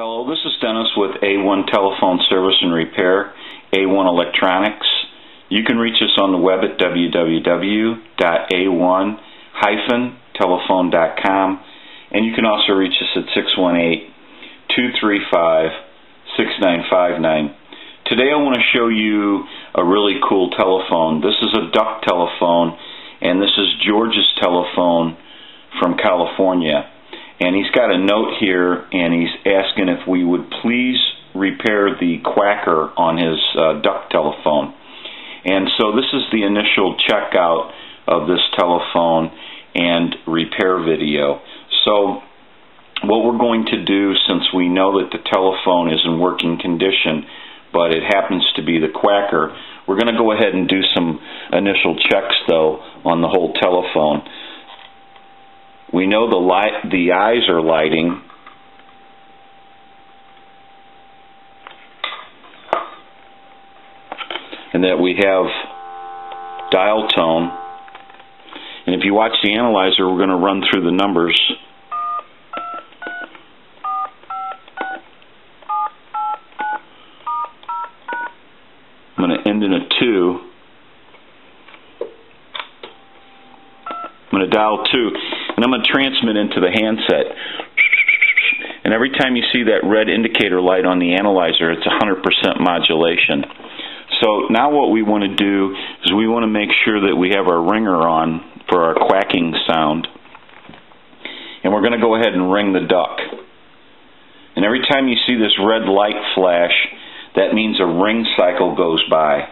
Hello, this is Dennis with A1 Telephone Service and Repair, A1 Electronics. You can reach us on the web at www.a1-telephone.com and you can also reach us at 618-235-6959. Today I want to show you a really cool telephone. This is a duck telephone and this is George's telephone from California and he's got a note here and he's asking if we would please repair the quacker on his uh, duck telephone. And so this is the initial checkout of this telephone and repair video. So what we're going to do since we know that the telephone is in working condition but it happens to be the quacker, we're going to go ahead and do some initial checks though on the whole telephone. We know the light, the eyes are lighting. And that we have dial tone. And if you watch the analyzer, we're going to run through the numbers. I'm going to end in a 2. I'm going to dial 2 and I'm going to transmit into the handset. And every time you see that red indicator light on the analyzer, it's 100% modulation. So now what we want to do is we want to make sure that we have our ringer on for our quacking sound. And we're going to go ahead and ring the duck. And every time you see this red light flash, that means a ring cycle goes by.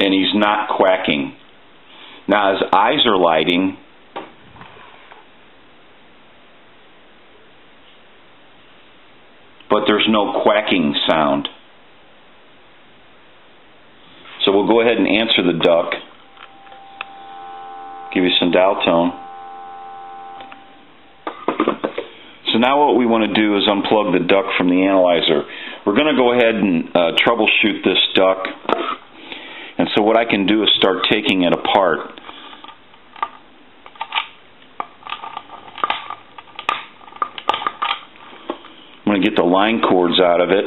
And he's not quacking. Now his eyes are lighting. But there's no quacking sound. So we'll go ahead and answer the duck. Give you some dial tone. So now what we want to do is unplug the duck from the analyzer. We're going to go ahead and uh, troubleshoot this duck what I can do is start taking it apart. I'm going to get the line cords out of it.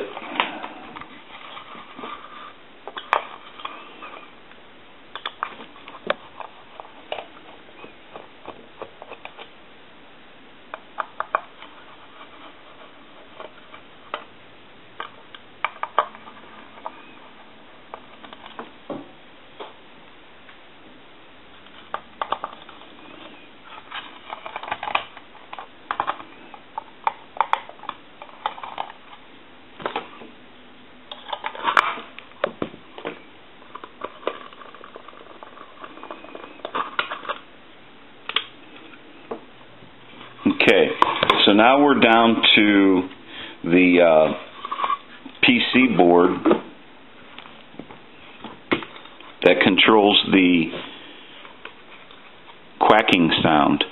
Okay, so now we're down to the uh, PC board that controls the quacking sound.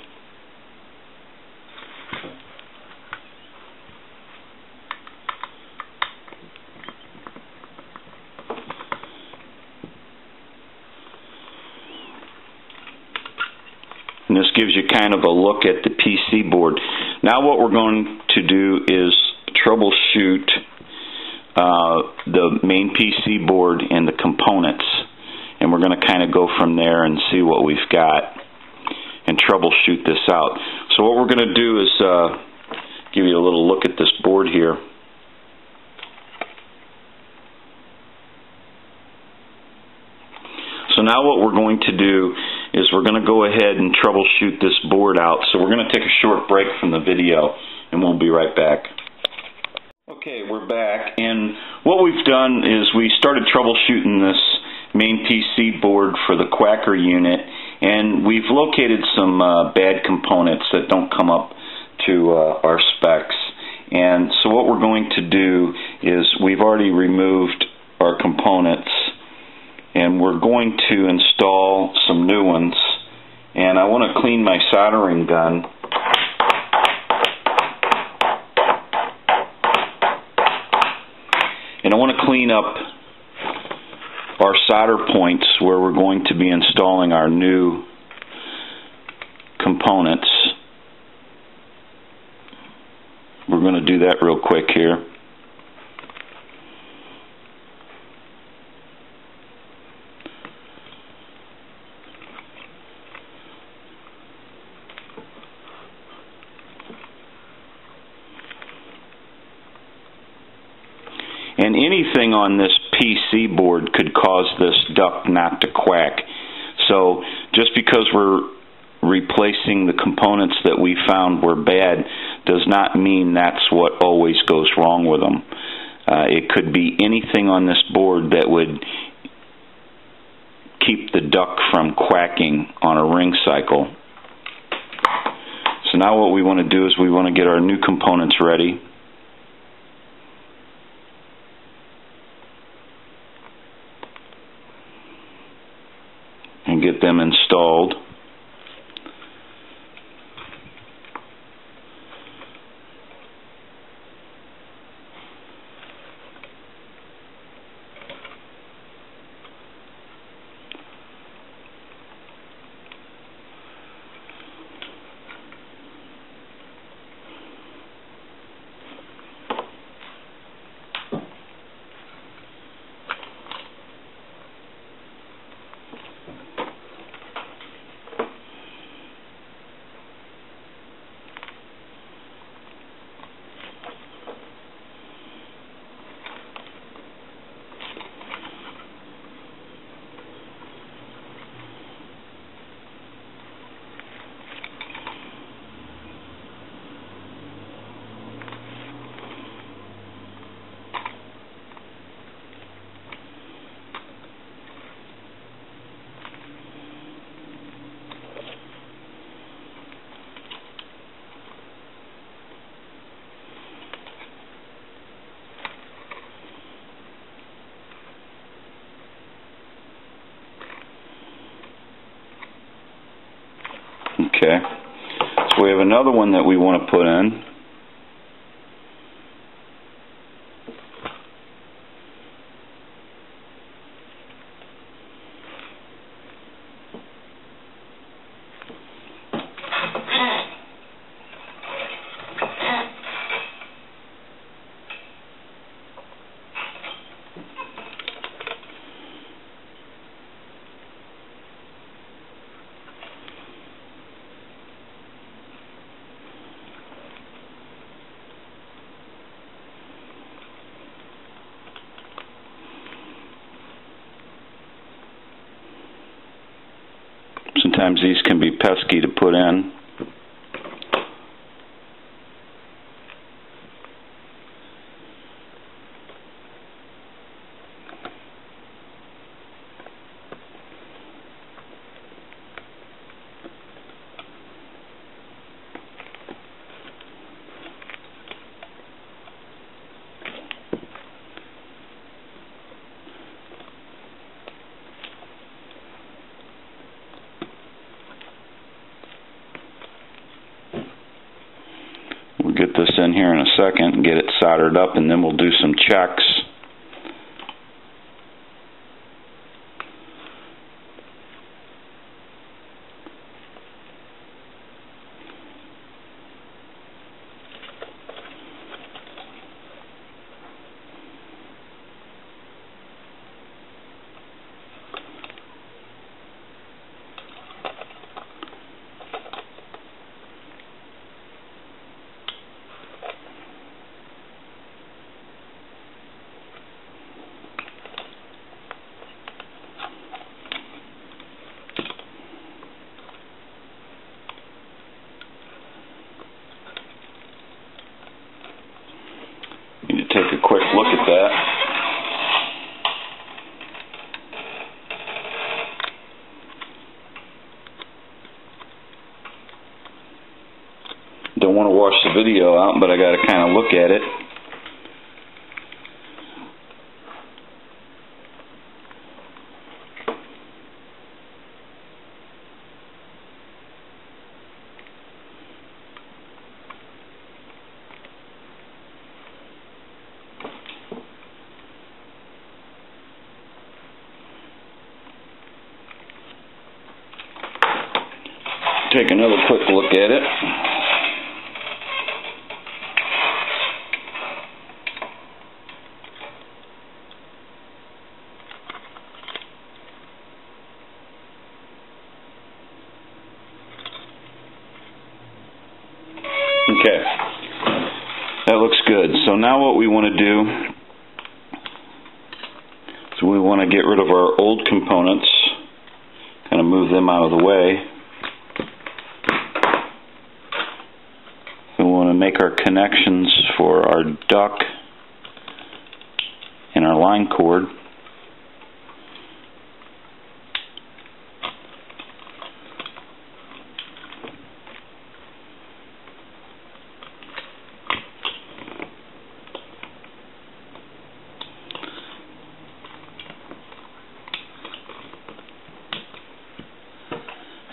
and this gives you kind of a look at the PC board. Now what we're going to do is troubleshoot uh, the main PC board and the components and we're going to kind of go from there and see what we've got and troubleshoot this out. So what we're going to do is uh, give you a little look at this board here. So now what we're going to do is we're going to go ahead and troubleshoot this board out. So we're going to take a short break from the video and we'll be right back. Okay, we're back and what we've done is we started troubleshooting this main PC board for the Quacker unit and we've located some uh, bad components that don't come up to uh, our specs. And so what we're going to do is we've already removed our components and we're going to install some new ones and I want to clean my soldering gun and I want to clean up our solder points where we're going to be installing our new components. We're going to do that real quick here. And anything on this PC board could cause this duck not to quack. So just because we're replacing the components that we found were bad does not mean that's what always goes wrong with them. Uh, it could be anything on this board that would keep the duck from quacking on a ring cycle. So now what we want to do is we want to get our new components ready. And get them installed. Okay. So we have another one that we want to put in. Sometimes these can be pesky to put in. We'll get this here in a second and get it soldered up and then we'll do some checks. Need to take a quick look at that. Don't want to wash the video out, but I got to kind of look at it. Take another quick look at it. Okay, that looks good. So now what we want to do is we want to get rid of our old components, kind of move them out of the way. We want to make our connections for our duck and our line cord.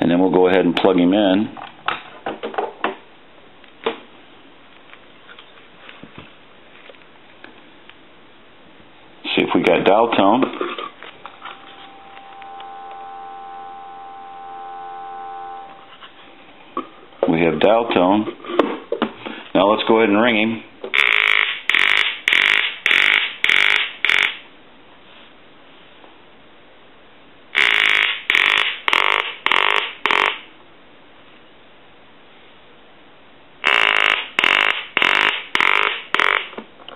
and then we'll go ahead and plug him in. See if we got dial tone. We have dial tone. Now let's go ahead and ring him.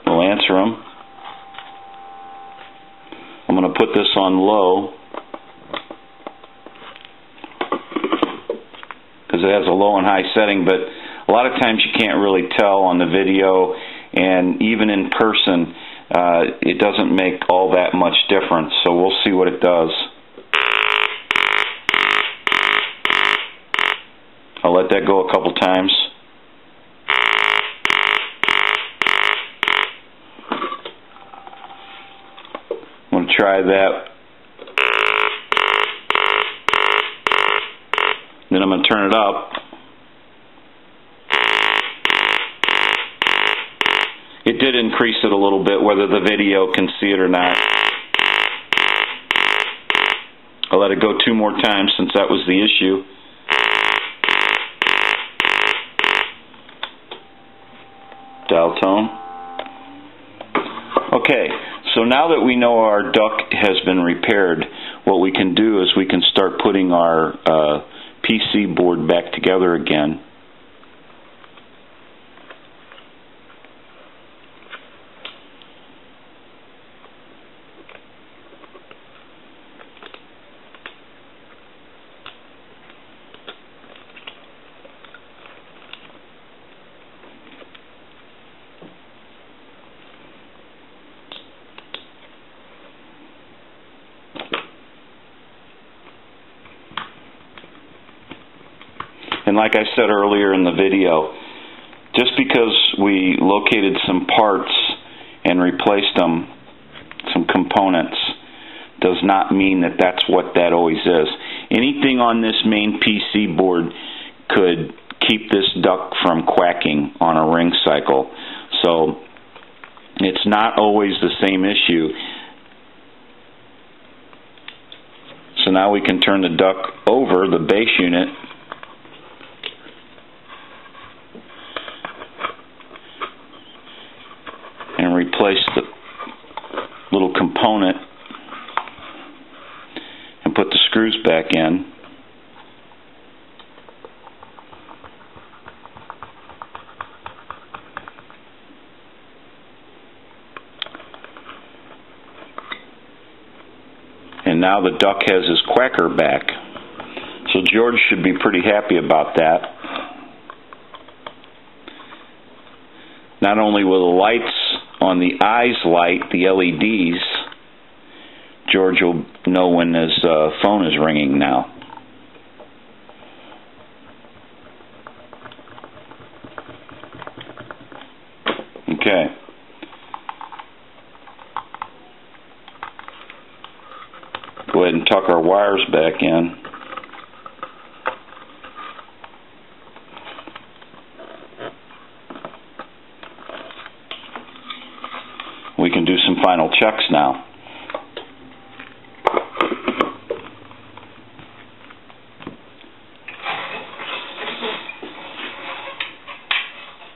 We'll answer them. I'm going to put this on low because it has a low and high setting, but a lot of times you can't really tell on the video and even in person uh, it doesn't make all that much difference, so we'll see what it does. I'll let that go a couple times. I'm going to try that. Then I'm going to turn it up. It did increase it a little bit, whether the video can see it or not. I'll let it go two more times since that was the issue. Dial tone. Okay, so now that we know our duck has been repaired, what we can do is we can start putting our uh, PC board back together again. And like I said earlier in the video, just because we located some parts and replaced them, some components, does not mean that that's what that always is. Anything on this main PC board could keep this duck from quacking on a ring cycle. So it's not always the same issue. So now we can turn the duck over, the base unit, and replace the little component and put the screws back in. And now the duck has his quacker back. So George should be pretty happy about that. Not only will the lights on the eyes light, the LEDs, George will know when his uh, phone is ringing now. wires back in. We can do some final checks now.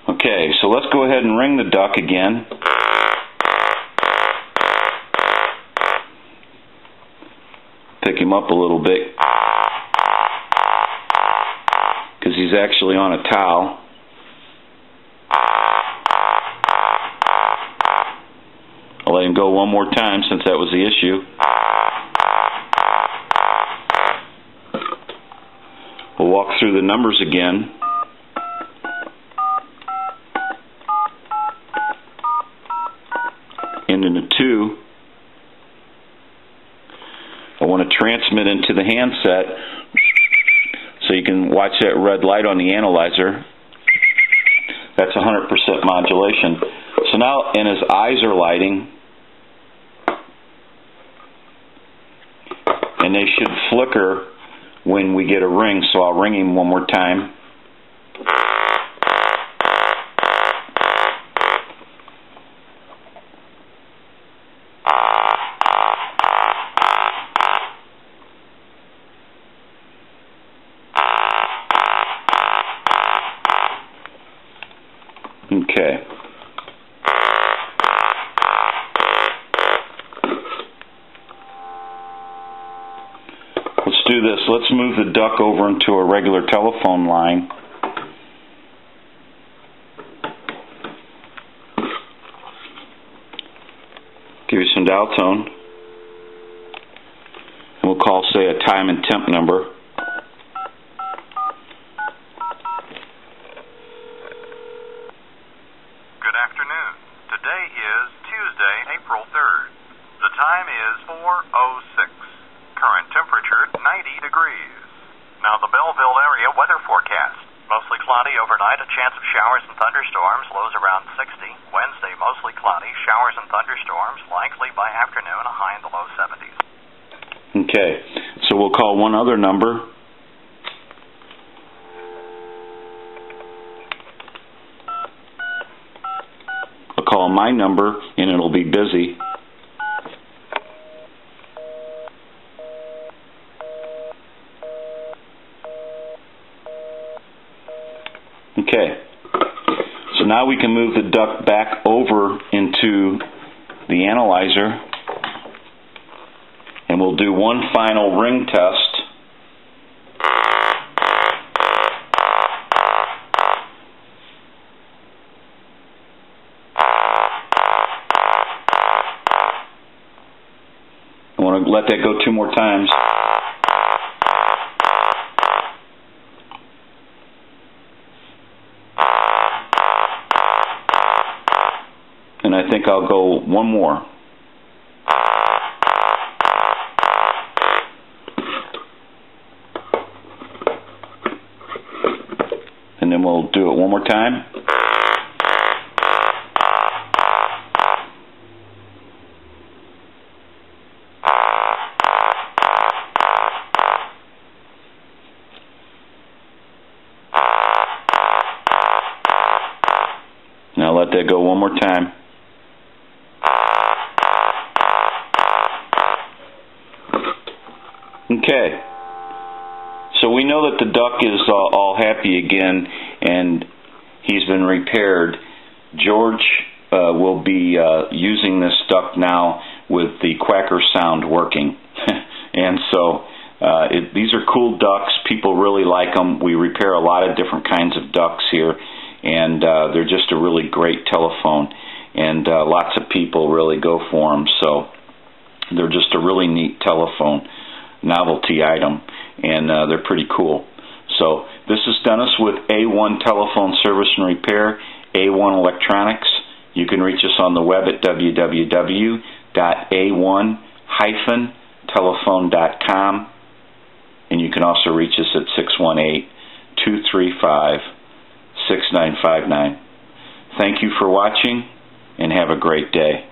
Okay, so let's go ahead and ring the duck again. Pick him up a little bit because he's actually on a towel. I'll let him go one more time since that was the issue. We'll walk through the numbers again. Ending a 2. Want to transmit into the handset so you can watch that red light on the analyzer. That's 100% modulation. So now, and his eyes are lighting. And they should flicker when we get a ring, so I'll ring him one more time. Okay. Let's do this. Let's move the duck over into a regular telephone line. Give you some dial tone. And we'll call, say, a time and temp number. Good afternoon. Today is Tuesday, April 3rd. The time is 4.06. Current temperature 90 degrees. Now the Belleville area weather forecast. Mostly cloudy overnight, a chance of showers and thunderstorms, lows around 60. Wednesday, mostly cloudy, showers and thunderstorms, likely by afternoon, a high in the low 70s. Okay. So we'll call one other number. I'll call my number and it'll be busy. Okay. So now we can move the duck back over into the analyzer and we'll do one final ring test. I want to let that go two more times. And I think I'll go one more. And then we'll do it one more time. Now let that go one more time. So we know that the duck is uh, all happy again and he's been repaired. George uh, will be uh, using this duck now with the quacker sound working. and so uh, it, these are cool ducks. People really like them. We repair a lot of different kinds of ducks here, and uh, they're just a really great telephone. And uh, lots of people really go for them. So they're just a really neat telephone novelty item, and uh, they're pretty cool. So this is Dennis with A1 Telephone Service and Repair, A1 Electronics. You can reach us on the web at www.a1-telephone.com, and you can also reach us at 618-235-6959. Thank you for watching, and have a great day.